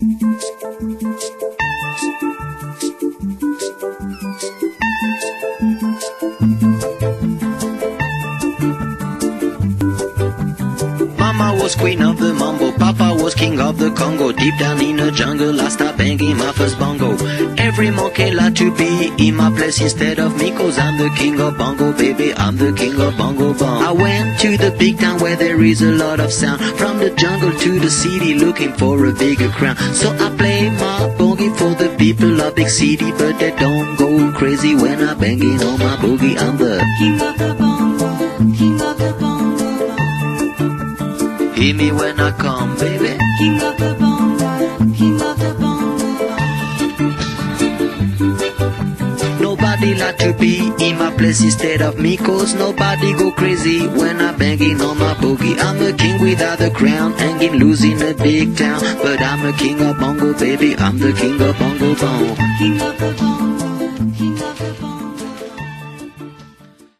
Mama was queen of the mambo, Papa was king of the Congo. Deep down in the jungle, I start banging my first bongo. Every monkey like to be in my place instead of me, cause I'm the king of bongo, baby. I'm the king of bongo bong. I went to the big town where there is a lot of sound. From the jungle to the city, looking for a bigger crown. So I play my boogie for the people of big city, but they don't go crazy when I'm banging on my boogie. I'm the King of the bongo, hear me when I come, baby. king of the bongo, king of the bongo. Nobody like to be in my place instead of me Cause nobody go crazy when I'm banging on my boogie. I'm a king without a crown, hanging loose in a big town. But I'm a king of bongo baby, I'm the king of bongo bong King of the bongo,